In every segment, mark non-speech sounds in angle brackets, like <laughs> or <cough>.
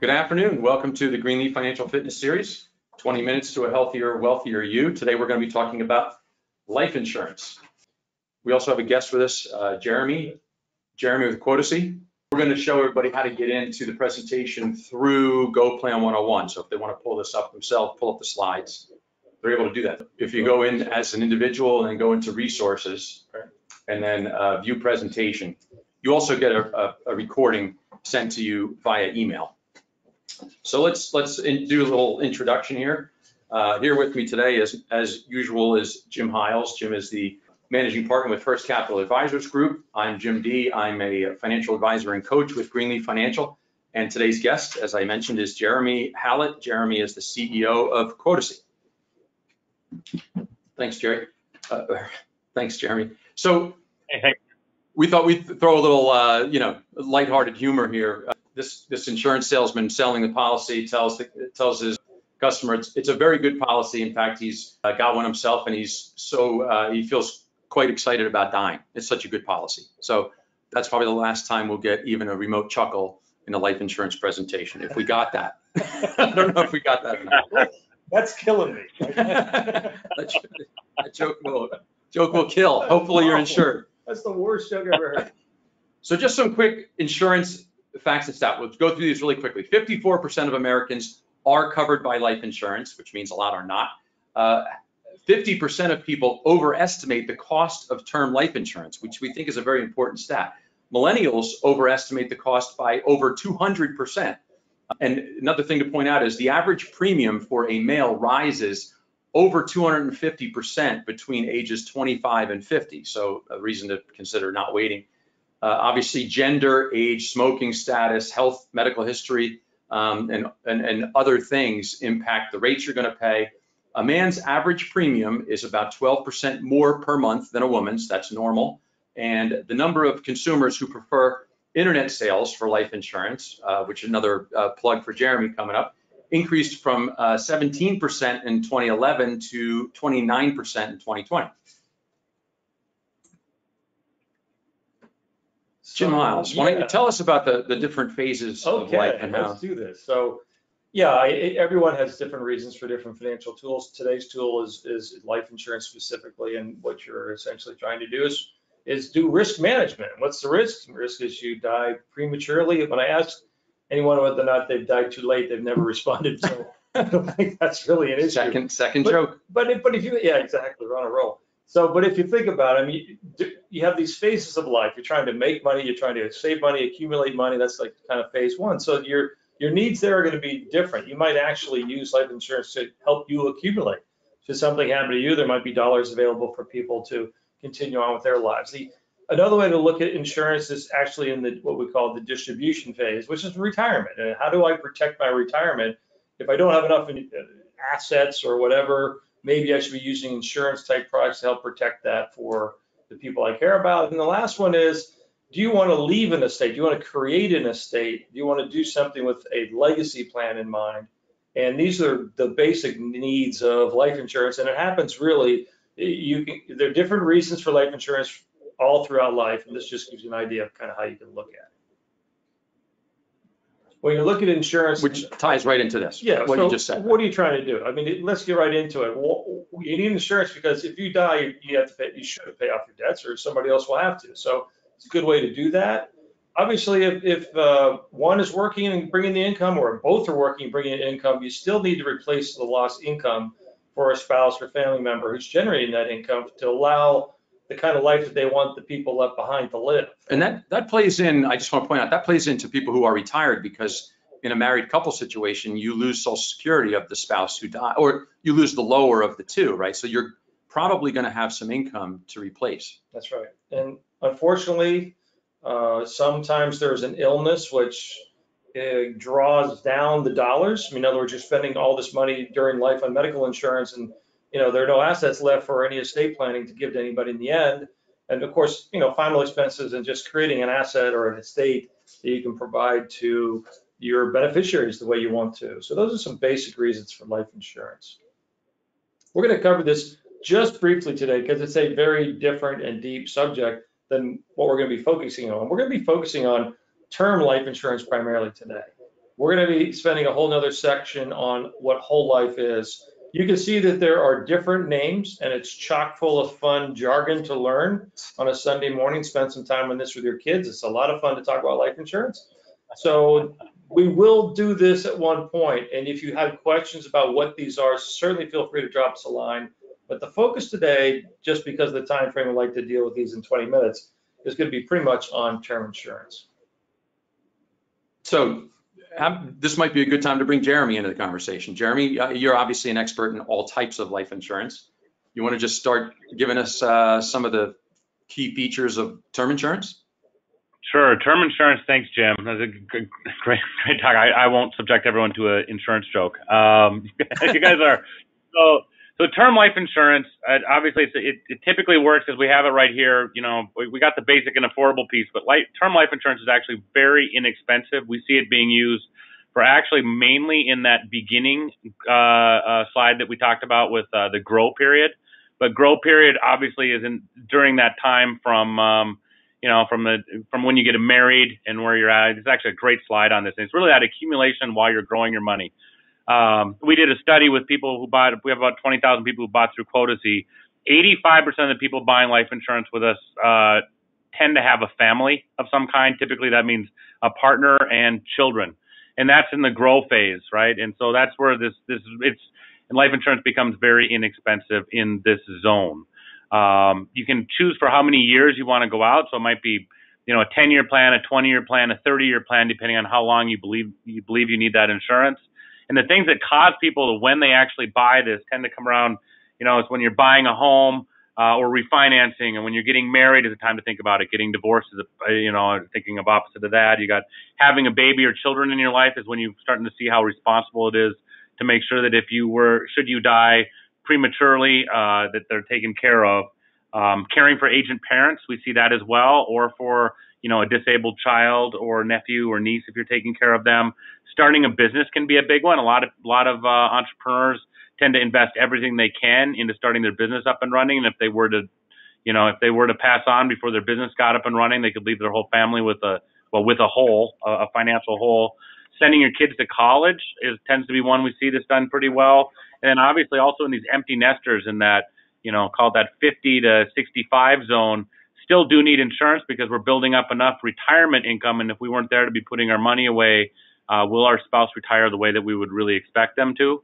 Good afternoon. Welcome to the Greenleaf Financial Fitness Series, 20 minutes to a healthier, wealthier you. Today, we're going to be talking about life insurance. We also have a guest with us, uh, Jeremy, Jeremy with Quotacy. We're going to show everybody how to get into the presentation through Go Plan 101. So if they want to pull this up themselves, pull up the slides, they're able to do that. If you go in as an individual and go into resources and then uh, view presentation, you also get a, a, a recording sent to you via email. So let's, let's in- do a little introduction here. Uh, Here with me today, as, as usual, is Jim Hiles. Jim is the managing partner with First Capital Advisors Group. I'm Jim D. I'm a financial advisor and coach with Greenleaf Financial. And today's guest, as I mentioned, is Jeremy Hallett. Jeremy is the CEO of Quotacy. Thanks, Jerry. Uh, <laughs> Thanks, Jeremy. So we thought we'd throw a little, uh, you know, lighthearted humor here. This, this insurance salesman selling the policy tells, the- tells his customer, it's, it's a very good policy. In fact, he's uh, got one himself and he's so, uh, he feels quite excited about dying. It's such a good policy. So that's probably the last time we'll get even a remote chuckle in a life insurance presentation, if we got that. <laughs> I don't know if we got that. That's killing me. <laughs> That joke will, joke will kill. Hopefully you're insured. That's the worst joke I've ever heard. So just some quick insurance facts and stats. We'll go through these really quickly. 54% of Americans are covered by life insurance, which means a lot are not. Uh, 50% of people overestimate the cost of term life insurance, which we think is a very important stat. Millennials overestimate the cost by over 200%. And another thing to point out is the average premium for a male rises over 250% between ages 25 and 50. So a reason to consider not waiting. Uh, obviously, gender, age, smoking status, health, medical history, um, and, and, and other things impact the rates you're going to pay. A man's average premium is about 12% more per month than a woman's. That's normal. And the number of consumers who prefer internet sales for life insurance, uh, which is another uh, plug for Jeremy coming up, increased from uh, 17% in 2011 to 29% in 2020. Jim Miles, why don't you tell us about the, the different how? Okay, let's do this. So, yeah, I- I- everyone has different reasons for different financial tools. Today's tool is, is life insurance specifically, and what you're essentially trying to do is, is do risk management. What's the risk? Risk is you die prematurely. When I ask anyone whether or not they've died too late, they've never <laughs> responded, so I don't think that's really an issue. Second, second But- joke. But if, but if you, yeah, exactly, we're on a roll. So, but if you think about it, I mean, you, you have these phases of life. You're trying to make money, you're trying to save money, accumulate money. That's like kind of phase one. So your your needs there are going to be different. You might actually use life insurance to help you accumulate. Should something happen to you, there might be dollars available for people to continue on with their lives. The another way to look at insurance is actually in the what we call the distribution phase, which is retirement. And how do I protect my retirement if I don't have enough uh, assets or whatever? Maybe I should be using insurance type products to help protect that for the people I care about. And the last one is, do you want to leave an estate? Do you want to create an estate? Do you want to do something with a legacy plan in mind? And these are the basic needs of life insurance. And it happens really, you can, there are different reasons for life insurance all throughout life. And this just gives you an idea of kind of how you can look at it. When you look at insurance. Which ties right into this. Yeah, What you just said. what are you trying to do? I mean, it- let's get right into it. Well, you need insurance because if you die, you- you have to pay, you should pay off your debts or somebody else will have to. So it's a good way to do that. Obviously, if, if uh, one is working and bringing the income or both are working and bringing in income, you still need to replace the lost income for a spouse or family member who's generating that income to allow the kind of life that they want the people left behind to live. And that, that plays in, I just want to point out, that plays into people who are retired because in a married couple situation, you lose social security of the spouse who died, or you lose the lower of the two, right? So you're probably going to have some income to replace. That's right. And unfortunately, uh, sometimes there's an illness which uh, draws down the dollars. I mean, in other words, you're spending all this money during life on medical insurance and, you know, there are no assets left for any estate planning to give to anybody in the end. And of course, you know, final expenses and just creating an asset or an estate that you can provide to your beneficiaries the way you want to. So those are some basic reasons for life insurance. We're going to cover this just briefly today because it's a very different and deep subject than what we're going to be focusing on. We're going to be focusing on term life insurance primarily today. We're gonna be spending a whole nother section on what whole life is. You can see that there are different names and it's chock full of fun jargon to learn on a Sunday morning. Spend some time on this with your kids. It's a lot of fun to talk about life insurance. So we will do this at one point, and if you have questions about what these are, certainly feel free to drop us a line. But the focus today, just because the time frame, I'd like to deal with these in 20 minutes, is going to be pretty much on term insurance. So um, this might be a good time to bring Jeremy into the conversation. Jeremy, uh, you're obviously an expert in all types of life insurance. You want to just start giving us uh, some of the key features of term insurance? Sure. Term insurance. Thanks, Jim. That's a great, great talk. I, I won't subject everyone to an insurance joke. Um, <laughs> you guys are so. So term life insurance, uh, obviously, it, it, typically works as we have it right here. You know, we, we got the basic and affordable piece, but life, term life insurance is actually very inexpensive. We see it being used for actually mainly in that beginning uh, uh, slide that we talked about with uh, the grow period. But grow period obviously is in during that time from um, you know, from the from when you get married and where you're at. It's actually a great slide on this. And it's really that accumulation while you're growing your money. Um, we did a study with people who bought. We have about 20,000 people who bought through Quotacy. 85% of the people buying life insurance with us uh, tend to have a family of some kind. Typically, that means a partner and children, and that's in the grow phase, right? And so that's where this this it's and life insurance becomes very inexpensive in this zone. Um, you can choose for how many years you want to go out. So it might be, you know, a 10 year plan, a 20 year plan, a 30 year plan, depending on how long you believe you believe you need that insurance. And the things that cause people to when they actually buy this tend to come around, you know, it's when you're buying a home uh, or refinancing, and when you're getting married is a time to think about it. Getting divorced is, a, you know, thinking of opposite of that. You got having a baby or children in your life is when you're starting to see how responsible it is to make sure that if you were, should you die, prematurely, uh, that they're taken care of. Um, caring for agent parents, we see that as well, or for you know a disabled child or nephew or niece if you're taking care of them. Starting a business can be a big one. A lot of a lot of uh, entrepreneurs tend to invest everything they can into starting their business up and running. And if they were to, you know, if they were to pass on before their business got up and running, they could leave their whole family with a well with a hole, a financial hole. Sending your kids to college is tends to be one we see this done pretty well. And obviously also in these empty nesters in that, you know, called that 50 to 65 zone, still do need insurance because we're building up enough retirement income. And if we weren't there to be putting our money away, uh, will our spouse retire the way that we would really expect them to?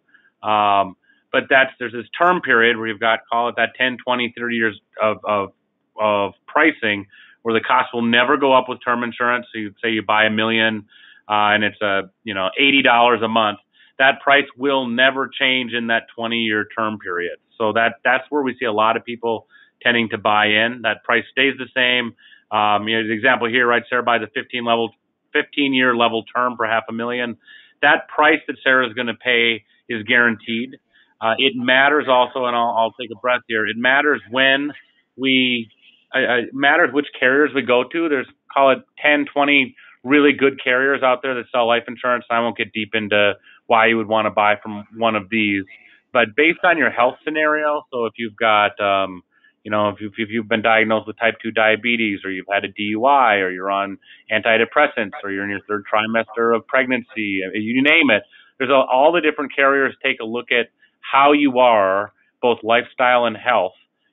Um, but that's there's this term period where you've got call it that 10, 20, 30 years of of, of pricing where the cost will never go up with term insurance. So you say you buy a million uh, and it's a you know eighty dollars a month that price will never change in that 20 year term period. So that that's where we see a lot of people tending to buy in. That price stays the same. Um, you know, the example here, right, Sarah, by the 15 level, 15 year level term for half a million. That price that Sarah is going to pay is guaranteed. Uh, it matters also, and I'll, I'll, take a breath here. It matters when we, uh it matters which carriers we go to. There's call it 10, 20 really good carriers out there that sell life insurance. I won't get deep into why you would want to buy from one of these. But based on your health scenario, so if you've got, um, you know, if you've, if you've been diagnosed with type 2 diabetes or you've had a DUI or you're on antidepressants or you're in your third trimester of pregnancy, you name it, there's a, all the different carriers take a look at how you are, both lifestyle and health,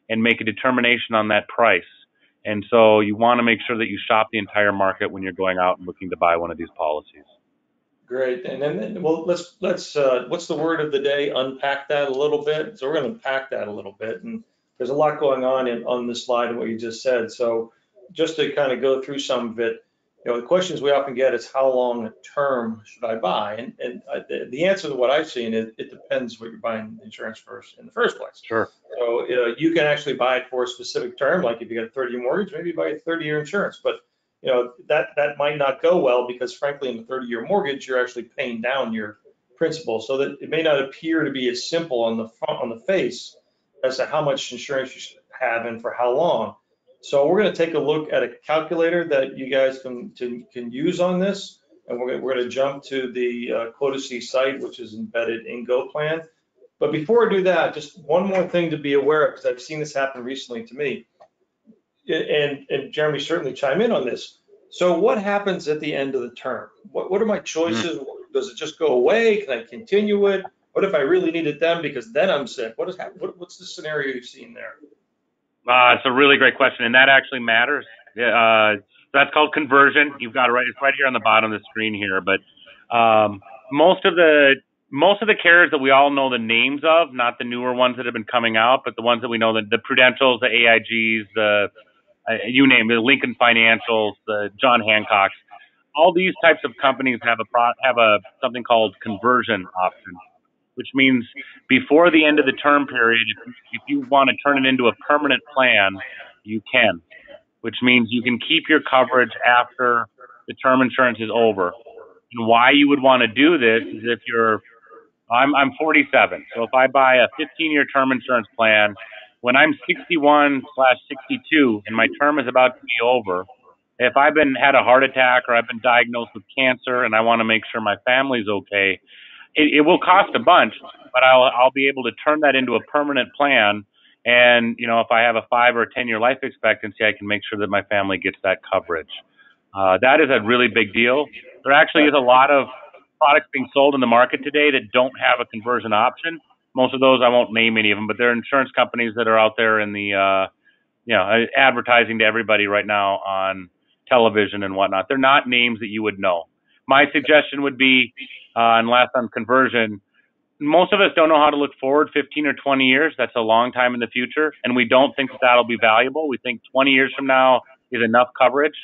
and make a determination on that price. And so you want to make sure that you shop the entire market when you're going out and looking to buy one of these policies. Great. And then, well, let's, let's, uh, what's the word of the day? Unpack that a little bit. So we're going to unpack that a little bit. And there's a lot going on in, on this slide and what you just said. So just to kind of go through some of it, you know, the questions we often get is how long a term should I buy? And, and uh, the, the answer to what I've seen is it depends what you're buying insurance first in the first place. Sure. So, you know, you can actually buy it for a specific term, like if you got a 30 year mortgage, maybe you buy a 30 year insurance, but you know, that, that might not go well because frankly, in a 30 year mortgage, you're actually paying down your principal. So that it may not appear to be as simple on the front, on the face as to how much insurance you should have and for how long. So we're going to take a look at a calculator that you guys can, to, can use on this. And we're, we're going to jump to the uh, Quotacy site, which is embedded in GoPlan. But before I do that, just one more thing to be aware of, because I've seen this happen recently to me and, and Jeremy certainly chime in on this. So what happens at the end of the term? What, what are my choices? Does it just go away? Can I continue it? What if I really needed them because then I'm sick? What is what, what's the scenario you've seen there? Uh, it's a really great question, and that actually matters. Uh, that's called conversion. You've got it right. It's right here on the bottom of the screen here. But um, most of the most of the carriers that we all know the names of, not the newer ones that have been coming out, but the ones that we know, the, the Prudentials, the AIGs, the uh, you name it, the Lincoln Financials, the John Hancocks. All these types of companies have a pro- have a something called conversion option, which means before the end of the term period, if, you want to turn it into a permanent plan, you can which means you can keep your coverage after the term insurance is over. And why you would want to do this is if you're, I'm, I'm 47. So if I buy a 15 year term insurance plan, when I'm 61 slash 62 and my term is about to be over, if I've been had a heart attack or I've been diagnosed with cancer and I want to make sure my family's okay, it, it will cost a bunch, but I'll, I'll be able to turn that into a permanent plan and, you know, if I have a five or a 10 year life expectancy, I can make sure that my family gets that coverage. Uh, that is a really big deal. There actually is a lot of products being sold in the market today that don't have a conversion option. Most of those, I won't name any of them, but there are insurance companies that are out there in the, uh, you know, advertising to everybody right now on television and whatnot. They're not names that you would know. My suggestion would be, uh, and last on conversion, most of us don't know how to look forward 15 or 20 years. That's a long time in the future. And we don't think that that'll be valuable. We think 20 years from now is enough coverage.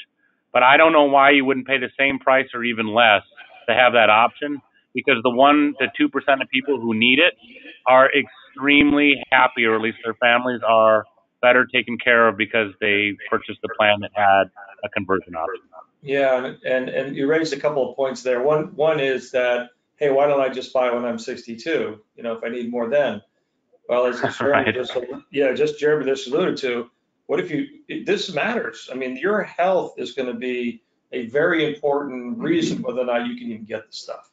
But I don't know why you wouldn't pay the same price or even less to have that option because the 1 to 2% of people who need it are extremely happy, or at least their families are better taken care of because they purchased the plan that had a conversion option. Yeah, and, and you raised a couple of points there. One, one is that hey, why don't I just buy when I'm 62? You know, if I need more then. Well, as <laughs> Jeremy Right. just, yeah, just Jeremy just alluded to, what if you, this matters. I mean, your health is going to be a very important mm-hmm. reason whether or not you can even get the stuff.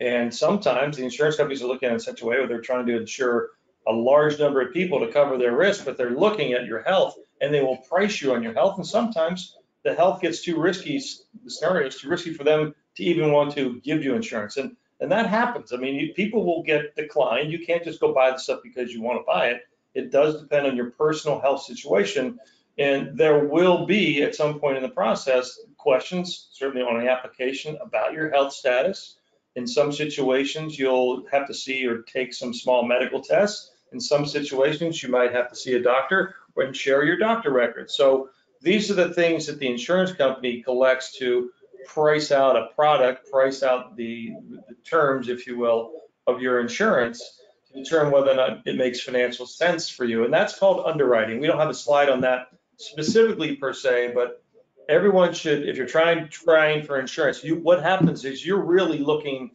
And sometimes the insurance companies are looking at it in such a way where they're trying to insure a large number of people to cover their risk, but they're looking at your health and they will price you on your health. And sometimes the health gets too risky, the scenario is too risky for them to even want to give you insurance. And and that happens. I mean, you, people will get declined. You can't just go buy the stuff because you want to buy it. It does depend on your personal health situation. And there will be, at some point in the process, questions, certainly on the application, about your health status. In some situations, you'll have to see or take some small medical tests. In some situations, you might have to see a doctor and share your doctor records. So these are the things that the insurance company collects to price out a product, price out the, the terms, if you will, of your insurance to determine whether or not it makes financial sense for you. And that's called underwriting. We don't have a slide on that specifically per se, but everyone should, if you're trying trying for insurance, you what happens is you're really looking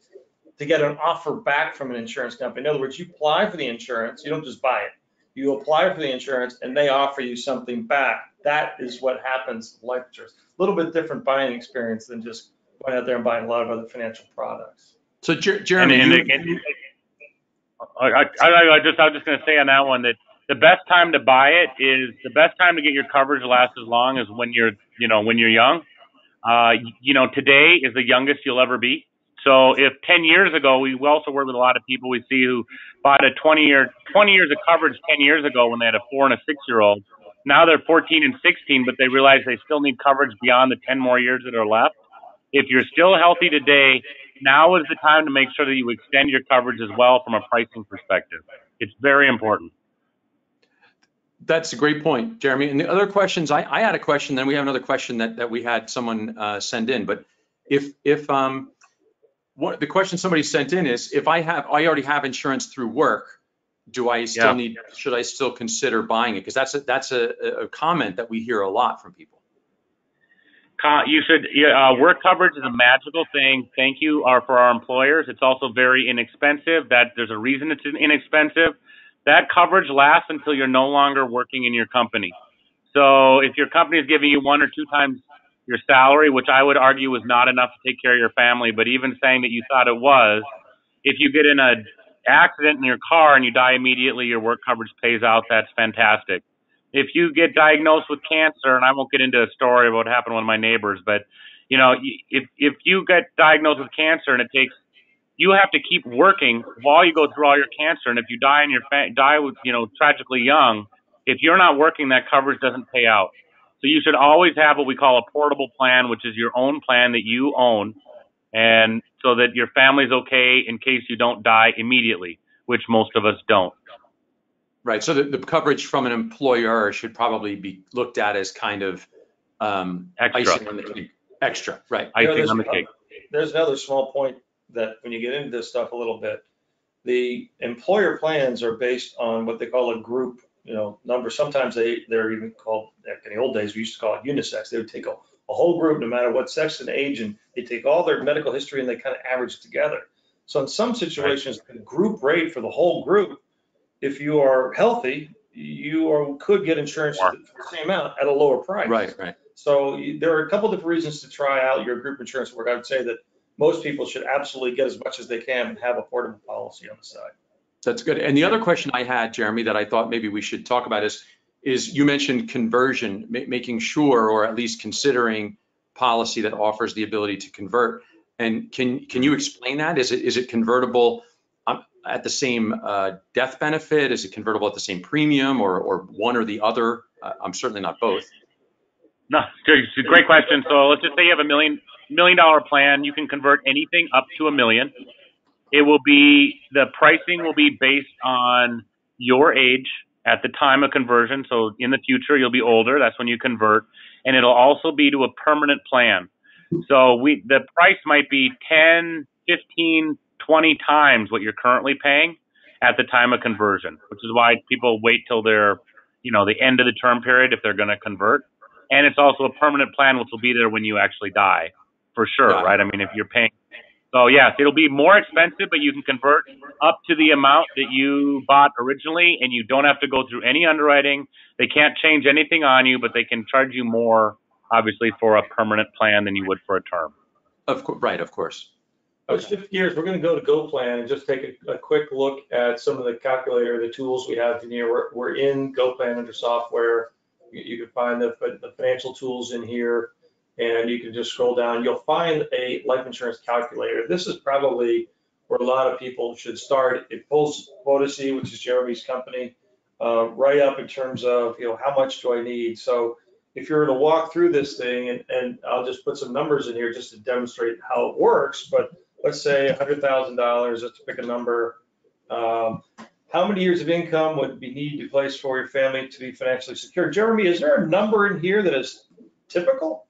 to get an offer back from an insurance company. In other words, you apply for the insurance, you don't just buy it. You apply for the insurance and they offer you something back. That is what happens with life insurance. A little bit different buying experience than just going out there and buying a lot of other financial products. So Jer- Jeremy, And- you- and- and- I, I, I just, I was just going to say on that one that the best time to buy it is the best time to get your coverage to last as long as when you're, you know, when you're young. Uh, you know, today is the youngest you'll ever be. So if 10 years ago, we also work with a lot of people we see who bought a 20 year, 20 years of coverage 10 years ago when they had a four and a six year old. Now they're 14 and 16, but they realize they still need coverage beyond the 10 more years that are left. If you're still healthy today, now is the time to make sure that you extend your coverage as well from a pricing perspective. It's very important. That's a great point, Jeremy. And the other questions, I, I had a question, then we have another question that, that we had someone uh, send in. But if, if, um, what, the question somebody sent in is, if I have, I already have insurance through work, do I Yeah. still need, should I still consider buying it? Because that's, a that's a, a comment that we hear a lot from people. You should, yeah, uh, work coverage is a magical thing. Thank you uh, for our employers. It's also very inexpensive. That there's a reason it's inexpensive. That coverage lasts until you're no longer working in your company. So if your company is giving you one or two times your salary, which I would argue is not enough to take care of your family, but even saying that you thought it was, if you get in a accident in your car and you die immediately, your work coverage pays out. That's fantastic. If you get diagnosed with cancer, and I won't get into a story about what happened to one of my neighbors, but you know, if if you get diagnosed with cancer and it takes you have to keep working while you go through all your cancer. And if you die and your fa- die with, you know, tragically young, if you're not working, that coverage doesn't pay out. So you should always have what we call a portable plan, which is your own plan that you own, and so that your family's okay in case you don't die immediately, which most of us don't. Right, so the, the coverage from an employer should probably be looked at as kind of um, Extra. icing on the cake. Extra, right. You know, Icing on the cake. There's another small point that when you get into this stuff a little bit, the employer plans are based on what they call a group, you know, number. Sometimes they, they're even called, like in the old days, we used to call it unisex. They would take a, a whole group, no matter what sex and age, and they take all their medical history and they kind of average it together. So in some situations, the group rate for the whole group, if you are healthy, you are, could get insurance for the same amount at a lower price. Right, right. So you- there are a couple different reasons to try out your group insurance work. I would say that most people should absolutely get as much as they can and have a portable policy on the side. That's good. And the other question I had, Jeremy, that I thought maybe we should talk about is, is you mentioned conversion, ma- making sure, or at least considering policy that offers the ability to convert. And can, can you explain that? Is it, is it convertible um, at the same uh, death benefit? Is it convertible at the same premium or, or one or the other? Uh, I'm certainly not both. No, it's a great question. So let's just say you have a million million dollar plan. You can convert anything up to a million. It will be the pricing will be based on your age at the time of conversion. So in the future you'll be older. That's when you convert, and it'll also be to a permanent plan. So we the price might be 10, 15, 20 times what you're currently paying at the time of conversion, which is why people wait till they're you know the end of the term period if they're going to convert and it's also a permanent plan which will be there when you actually die for sure right i mean if you're paying so yes it'll be more expensive but you can convert up to the amount that you bought originally and you don't have to go through any underwriting they can't change anything on you but they can charge you more obviously for a permanent plan than you would for a term Of course, right, of course. Let's shift gears. We're going to go to GoPlan and just take a, a quick look at some of the calculator, the tools we have in here. We're, we're in GoPlan under software. You, you can find the, the financial tools in here and you can just scroll down. You'll find a life insurance calculator. This is probably where a lot of people should start. It pulls Quotacy, which is Jeremy's company, uh, right up in terms of, you know, how much do I need? So if you're to walk through this thing and, and I'll just put some numbers in here just to demonstrate how it works, but let's say hundred thousand dollars, let's pick a number. Um, how many years of income would be needed to place for your family to be financially secure? Jeremy, is there a number in here that is typical?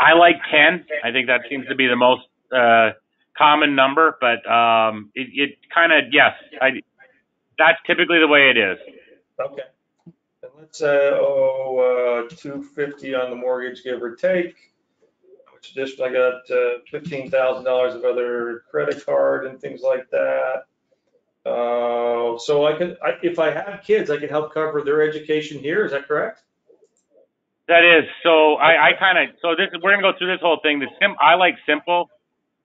I like 10 i think that seems to be the most uh, common number but um, it, it kind of yes I, that's typically the way it is Okay. And let's say, oh, uh, two fifty on the mortgage, give or take. Which just, I got, uh, fifteen thousand dollars of other credit card and things like that. Uh, so I could, I, if I have kids, I can help cover their education here, is that correct? That is, so I, I kind of, so this, we're gonna go through this whole thing. The sim, I like simple.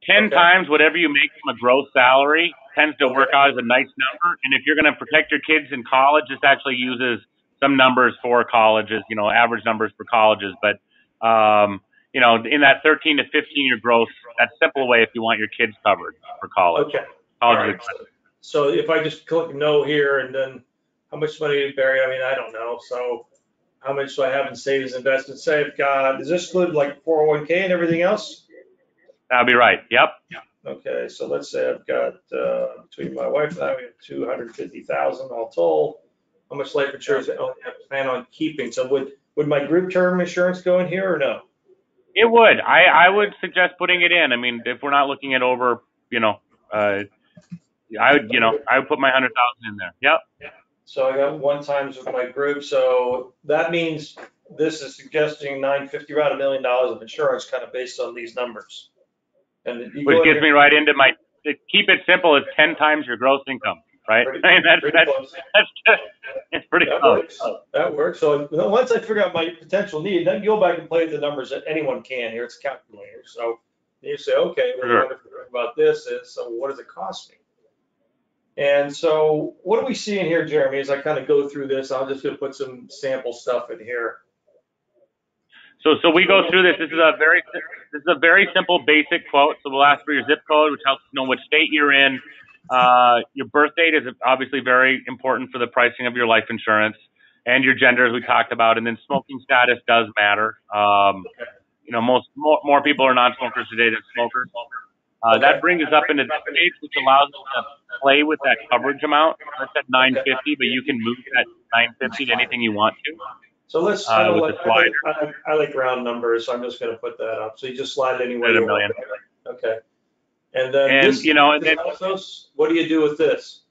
Ten Okay. times whatever you make from a gross salary tends to work out as a nice number. And if you're gonna protect your kids in college, this actually uses some numbers for colleges, you know, average numbers for colleges. But, um, you know, in that 13 to 15 year gross, that simple way if you want your kids covered for college. Okay. College right. So if I just click no here and then how much money to bury, I mean, I don't know. So how much do I have in savings, investments? Say I've got, does this include like four oh one K and everything else? That'd be right. Yep. Okay, so let's say I've got, uh, between my wife and I, we have two hundred fifty thousand all told. How much life insurance I plan on keeping? So would, would my group term insurance go in here or no? It would. I, I would suggest putting it in. I mean, if we're not looking at over, you know, uh, I would, you know, I would put my hundred thousand in there. Yep. So I got one times with my group, so that means this is suggesting nine fifty, around a million dollars of insurance, kind of based on these numbers. And you Which in gets me here- right into my, to keep it simple, it's ten times your gross income, right? Pretty- <laughs> I mean, that's, pretty that's, close. that's, it's pretty That close. works. That works. So you know, once I figure out my potential need, then go back and play the numbers that anyone can here. It's a calculator. So you say, okay, well, Sure. what if we think about this is, so what does it cost me? And so what are we seeing here, Jeremy, as I kind of go through this? I'm just gonna put some sample stuff in here. So, so we go through this. This is a very, this is a very simple, basic quote. So we'll ask for your zip code, which helps know which state you're in. Uh, your birth date is obviously very important for the pricing of your life insurance, and your gender, as we talked about. And then smoking status does matter. Um, you know, most more, more people are non-smokers today than smokers. Uh, that brings us up into the states, which allows us to play with that coverage amount. That's at 950, but you can move that 950 to anything you want to. So let's, Uh, I don't like, I like, I like- round numbers, so I'm just gonna put that up. So you just slide it anywhere you want. Okay. And then And, this, you know, and then Altos, what do you do with this?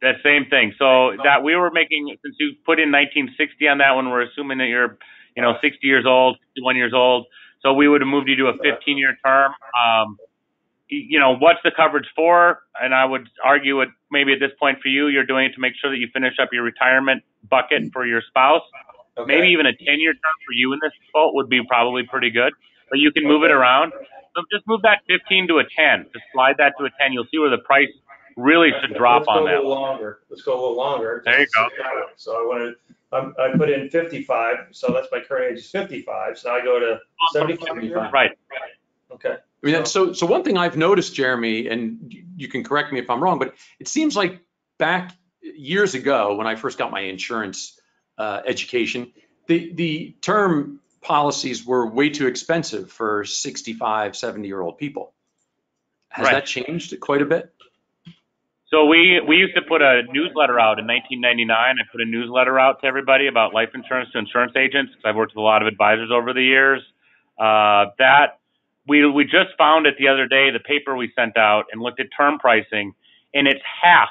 that same thing. So that we were making, since you put in 1960 on that one, we're assuming that you're, you know, 60 years old, 61 years old. So we would have moved you to a 15 year term. Um, you know, what's the coverage for? And I would argue it maybe at this point for you, you're doing it to make sure that you finish up your retirement bucket for your spouse. Okay. Maybe even a 10 year term for you in this boat would be probably pretty good, but you can move it around. So just move that 15 to a 10. Just slide that to a 10. You'll see where the price really should drop Let's go on a little one. longer. Let's go a little longer. There you go. So I wanted, um, I put in fifty-five, so that's my current age is fifty-five, so I go to seventy-five. years? Right. Okay. I mean, that's- so, so one thing I've noticed, Jeremy, and you- you can correct me if I'm wrong, but it seems like back years ago, when I first got my insurance uh, education, the, the term policies were way too expensive for 65, 70-year-old people. Has Right. that changed quite a bit? So we we used to put a newsletter out in 1999. I put a newsletter out to everybody about life insurance to insurance agents because I've worked with a lot of advisors over the years. Uh, that we we just found it the other day, the paper we sent out and looked at term pricing, and it's half.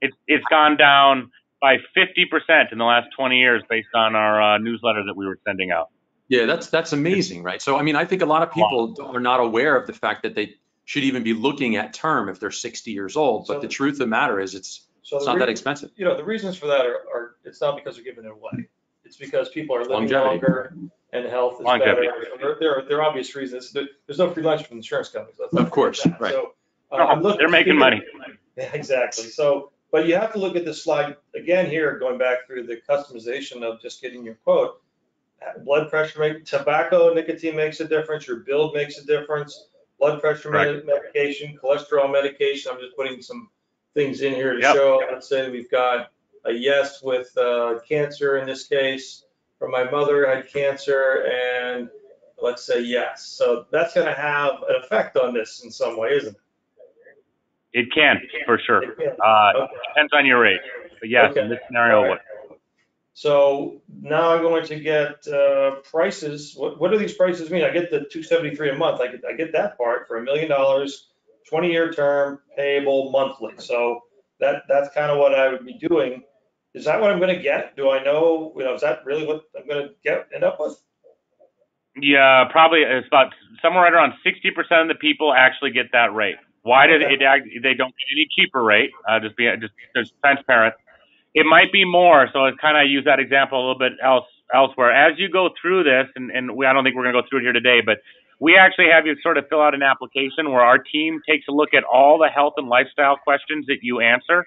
It's it's gone down by 50% in the last 20 years based on our uh, newsletter that we were sending out. Yeah, that's, that's amazing, right? So, I mean, I think a lot of people are not aware of the fact that they should even be looking at term if they're 60 years old. But So- the truth of the matter is, it's, So it's the not that expensive. You know, the reasons for that are, are, it's not because we're giving it away. It's because people are living Longevity. longer and health is Longevity. better. There, there are, there are obvious reasons. There- There's no free lunch from insurance companies. Let's not Of course, that. right. So, uh, No, I'm looking- they're making money. Yeah, <laughs> exactly. So, but you have to look at the slide again here, going back through the customization of just getting your quote. Blood pressure rate, tobacco, nicotine makes a difference, your build makes a difference, blood pressure med- medication, cholesterol medication. I'm just putting some things in here to Yep. show. Let's say we've got a yes with uh, cancer in this case, or my mother had cancer and let's say yes. So that's gonna have an effect on this in some way, isn't it? It can for sure. It can. Uh, Okay. depends on your age, but yes, in this scenario, it would. So now I'm going to get uh, prices. What, what do these prices mean? I get the 273 a month. I get, I get that part for a million dollars, 20 year term, payable monthly. So that, that's kind of what I would be doing. Is that what I'm going to get? Do I know, you know, is that really what I'm going to get, end up with? Yeah, probably it's about somewhere right around sixty percent of the people actually get that rate. Why did Okay. it? They don't get any cheaper rate. Uh, just be just, just transparent. It might be more, so it's kind of use that example a little bit else elsewhere. As you go through this, and, and we I don't think we're going to go through it here today, but we actually have you sort of fill out an application where our team takes a look at all the health and lifestyle questions that you answer.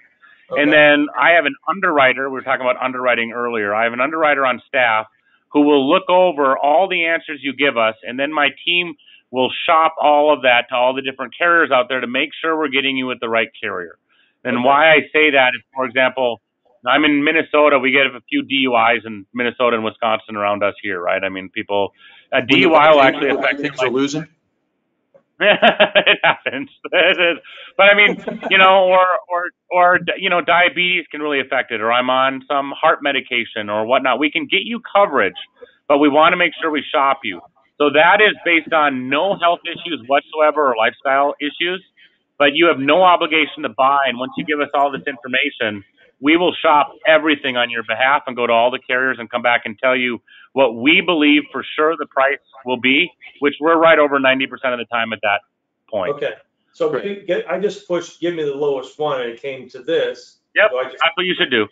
And then I have an underwriter. We were talking about underwriting earlier. I have an underwriter on staff who will look over all the answers you give us, and then my team will shop all of that to all the different carriers out there to make sure we're getting you with the right carrier. And Okay. why I say that is, for example, I'm in Minnesota. We get a few DUIs in Minnesota and Wisconsin around us here, right? I mean, people a DUI will actually affect vaccines are losing. <laughs> it happens. <laughs> But I mean, you know, or or or you know, diabetes can really affect it. Or I'm on some heart medication or whatnot. We can get you coverage, but we want to make sure we shop you. So that is based on no health issues whatsoever or lifestyle issues. But you have no obligation to buy. And once you give us all this information, we will shop everything on your behalf and go to all the carriers and come back and tell you what we believe for sure the price will be, which we're right over 90% of the time at that point. Okay. So Great. get, I just pushed, give me the lowest one and it came to this. Yep, So I just that's what you should do.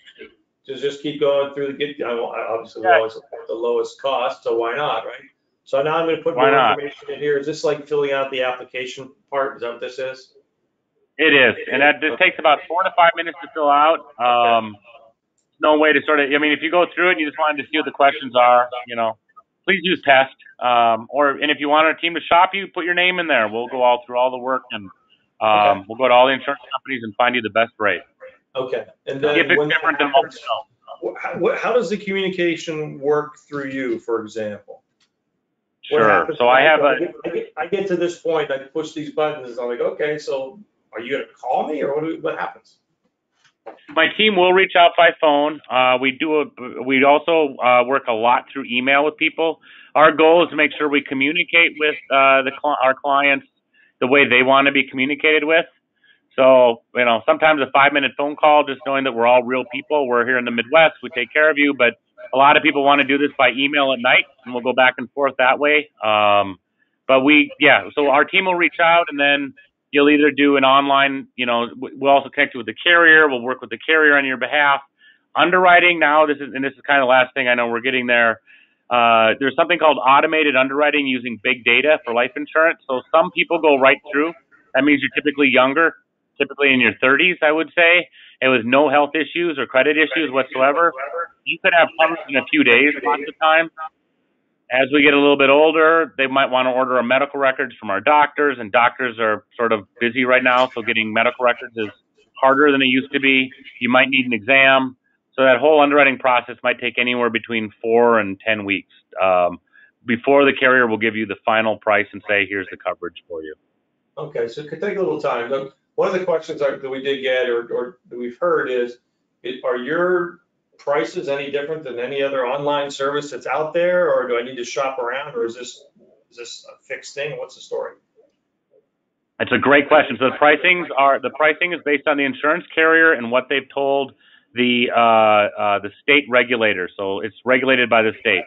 to just keep going through the, get, I obviously Yeah. always support the lowest cost, so why not, right? So now I'm gonna put Why more not? information in here. Is this like filling out the application part? Is that what this is? It is, and that this takes about four to five minutes to fill out. Um, no way to sort of. I mean, if you go through it and you just wanted to see what the questions are, you know, please use Test. Um, or and if you want our team to shop you, put your name in there. We'll go all through all the work and um, we'll go to all the insurance companies and find you the best rate. Okay. And then If it's different than wholesale. how, how does the communication work through you, for example? What Sure. happens So I have I a get, I get, I get to this point, I push these buttons, I'm like, okay, so are you gonna call me or what, what happens? my team will reach out by phone. Uh, we do a, we also uh, work a lot through email with people. Our goal is to make sure we communicate with uh, the our clients the way they want to be communicated with. So you know, sometimes a five minute phone call, just knowing that we're all real people. We're here in the Midwest. We take care of you, but a lot of people want to do this by email at night, and we'll go back and forth that way. Um, but we, yeah, so our team will reach out, and then you'll either do an online, you know, we'll also connect you with the carrier. We'll work with the carrier on your behalf. Underwriting now, this is, and this is kind of the last thing I know we're getting there. Uh, there's something called automated underwriting using big data for life insurance. So some people go right through. That means you're typically younger, typically in your 30s, I would say, and with no health issues or credit issues whatsoever. You could have coverage in a few days lots of times. As we get a little bit older, they might want to order our medical records from our doctors, and doctors are sort of busy right now, so getting medical records is harder than it used to be. You might need an exam. So that whole underwriting process might take anywhere between four and 10 weeks um, before the carrier will give you the final price and say, here's the coverage for you. Okay, so it could take a little time. One of the questions that we did get or, or that we've heard is, are your prices any different than any other online service that's out there? Or do I need to shop around or is this, is this a fixed thing? What's the story? It's a great question. So the pricings are the pricing is based on the insurance carrier and what they've told the uh, uh, the state regulator. So it's regulated by the state.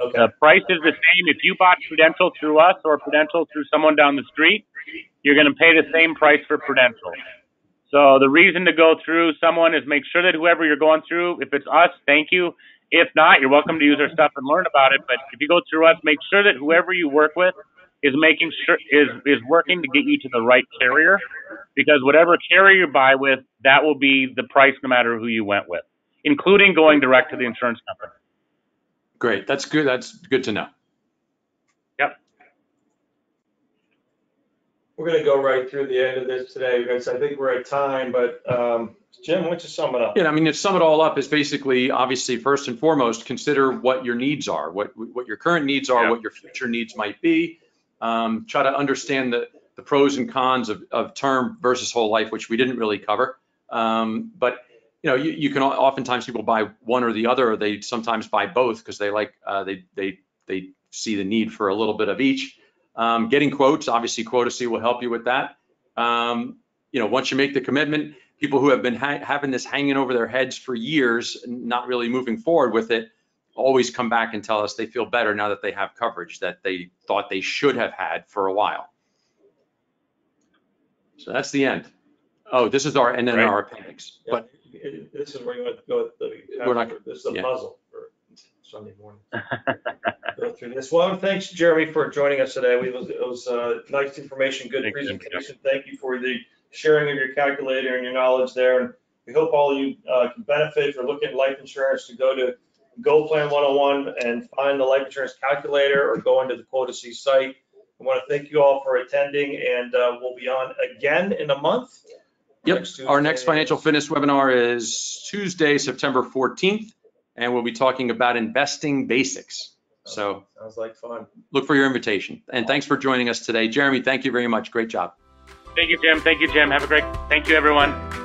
Okay, The price is the same if you bought Prudential through us or Prudential through someone down the street. You're going to pay the same price for Prudential. So the reason to go through someone is make sure that whoever you're going through, if it's us, thank you. If not, you're welcome to use our stuff and learn about it. But if you go through us, make sure that whoever you work with is making sure is is working to get you to the right carrier, because whatever carrier you buy with, that will be the price no matter who you went with, including going direct to the insurance company. Great, that's good, that's good to know. We're gonna go right through the end of this today, because I think we're at time, but, um, Jim, why don't you sum it up? Yeah, I mean, to sum it all up is basically, obviously, first and foremost, consider what your needs are, what, what your current needs are, Yeah. what your future needs might be. Um, try to understand the, the pros and cons of, of term versus whole life, which we didn't really cover. Um, but, you know, you, you can, oftentimes people buy one or the other, or they sometimes buy both because they like, uh, they, they, they see the need for a little bit of each. Um, getting quotes, obviously Quotacy will help you with that. Um, you know, once you make the commitment, people who have been ha- having this hanging over their heads for years, not really moving forward with it, always come back and tell us they feel better now that they have coverage that they thought they should have had for a while. So that's the end. Oh, this is our, and then Right. our appendix. But This is where you want to go with the, We're not- this is a yeah. puzzle for Sunday morning. <laughs> Go through this. Well, thanks, Jeremy, for joining us today. We- It was, it was uh, nice information, good Thank you. presentation. Thank you for the sharing of your calculator and your knowledge there. And we hope all of you uh, can benefit for looking at life insurance to go to Go Plan 101 and find the life insurance calculator or go into the Quotacy site. I want to thank you all for attending and uh, we'll be on again in a month. Yep, Next our next financial fitness webinar is Tuesday, September 14th, and we'll be talking about investing basics. So Sounds like fun. look for your invitation. And thanks for joining us today. Jeremy, thank you very much. Great job. Thank you, Jim. Thank you, Jim. Have a great. Thank you, everyone.